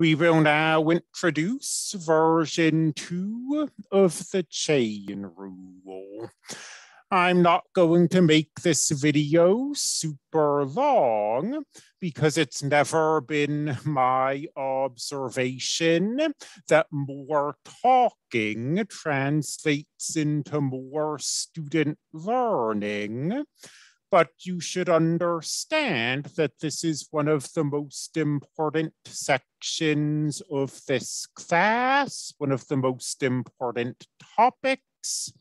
We will now introduce version two of the chain rule. I'm not going to make this video super long because it's never been my observation that more talking translates into more student learning but you should understand that this is one of the most important sections of this class, one of the most important topics,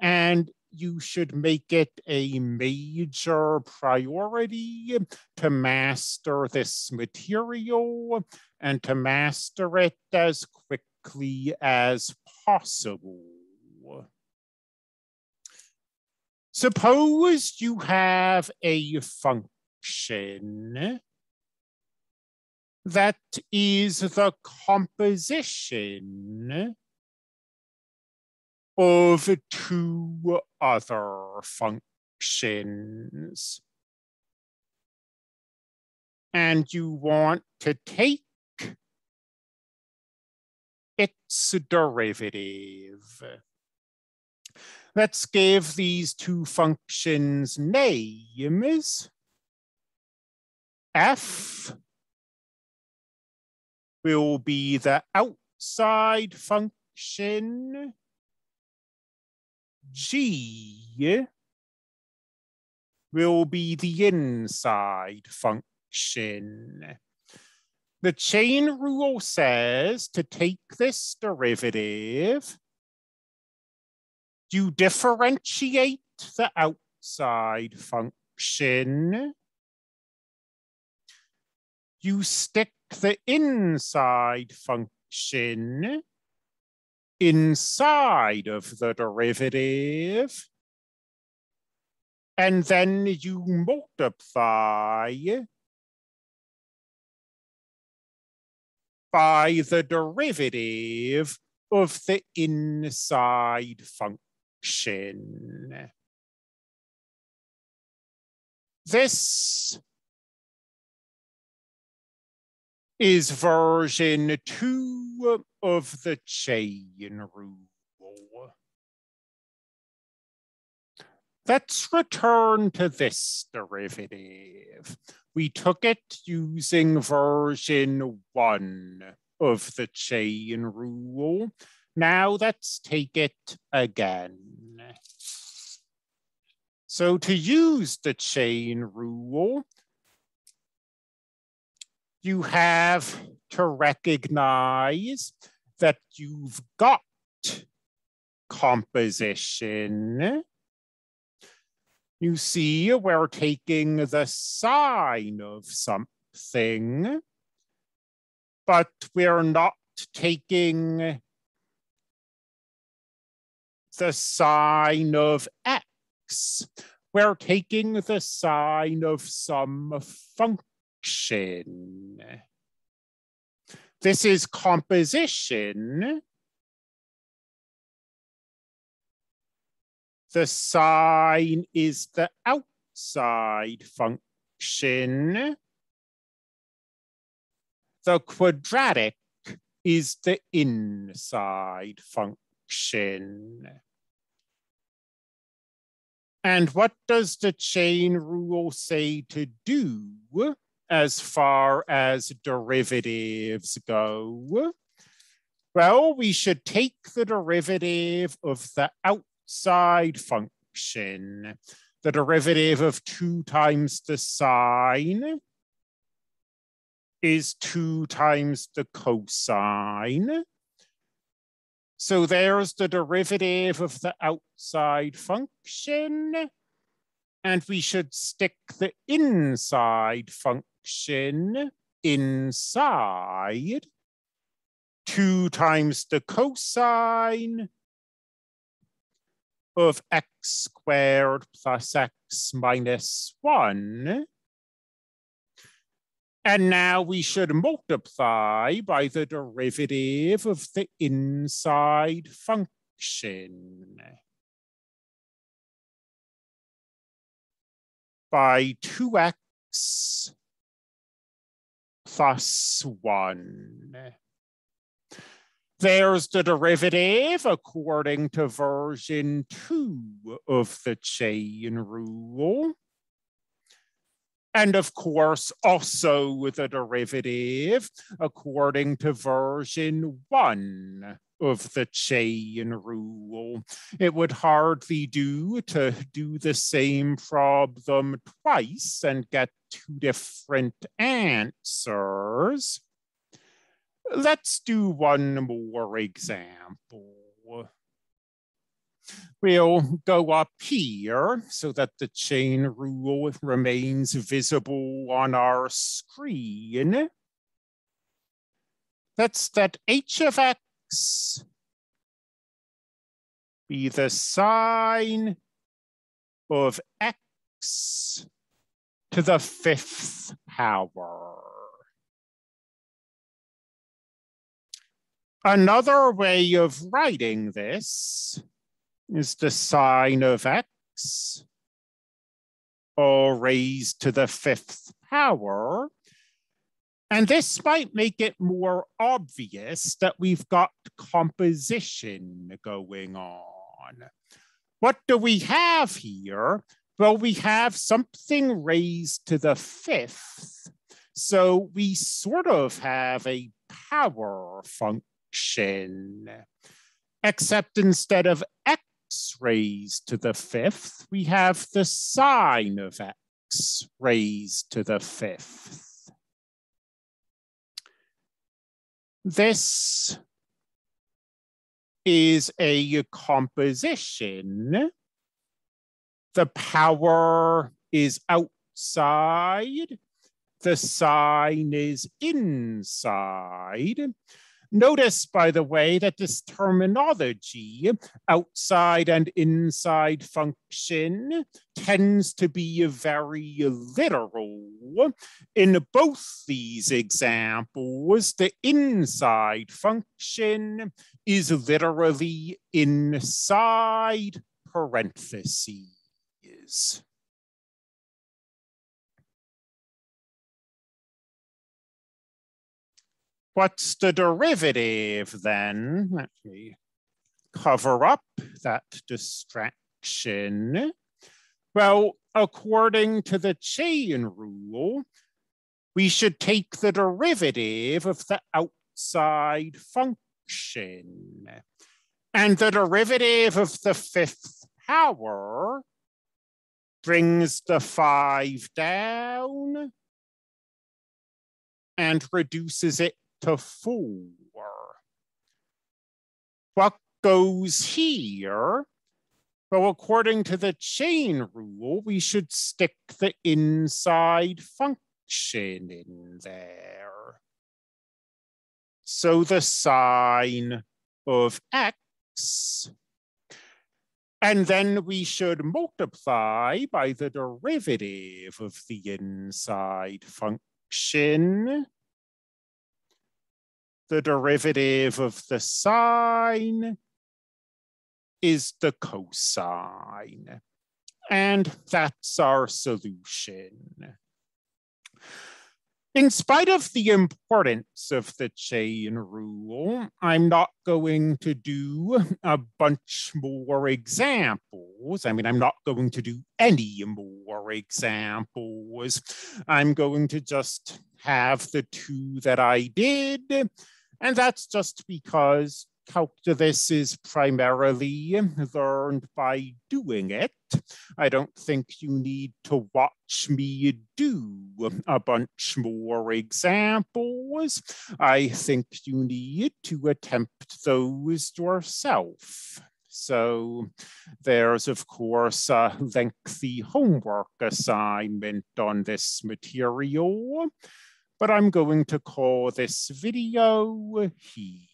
and you should make it a major priority to master this material and to master it as quickly as possible. Suppose you have a function that is the composition of two other functions. And you want to take its derivative. Let's give these two functions names. F will be the outside function. G will be the inside function. The chain rule says to take this derivative you differentiate the outside function. You stick the inside function inside of the derivative. And then you multiply by the derivative of the inside function action. This is version two of the chain rule. Let's return to this derivative. We took it using version one of the chain rule. Now let's take it again. So to use the chain rule, you have to recognize that you've got composition. You see, we're taking the sine of something, but we're not taking the sine of x. We're taking the sine of some function. This is composition. The sine is the outside function. The quadratic is the inside function. And what does the chain rule say to do as far as derivatives go? Well, we should take the derivative of the outside function, the derivative of two times the sine is two times the cosine. So there's the derivative of the outside function. And we should stick the inside function inside. Two times the cosine of x squared plus x minus one and now we should multiply by the derivative of the inside function. By 2x plus one. There's the derivative according to version two of the chain rule. And of course, also the derivative according to version one of the chain rule. It would hardly do to do the same problem twice and get two different answers. Let's do one more example. We'll go up here so that the chain rule remains visible on our screen. That's that h of x be the sine of x to the fifth power. Another way of writing this is the sine of x, all raised to the fifth power. And this might make it more obvious that we've got composition going on. What do we have here? Well, we have something raised to the fifth. So we sort of have a power function. Except instead of x raised to the fifth, we have the sine of x raised to the fifth. This is a composition. The power is outside, the sine is inside. Notice, by the way, that this terminology, outside and inside function, tends to be very literal. In both these examples, the inside function is literally inside parentheses. What's the derivative then? Let me cover up that distraction. Well, according to the chain rule, we should take the derivative of the outside function. And the derivative of the fifth power brings the five down and reduces it to four. What goes here? Well, according to the chain rule, we should stick the inside function in there. So the sine of x, and then we should multiply by the derivative of the inside function the derivative of the sine is the cosine. And that's our solution. In spite of the importance of the chain rule, I'm not going to do a bunch more examples. I mean, I'm not going to do any more examples. I'm going to just have the two that I did and that's just because calculus is primarily learned by doing it. I don't think you need to watch me do a bunch more examples. I think you need to attempt those yourself. So there's, of course, a lengthy homework assignment on this material but I'm going to call this video here.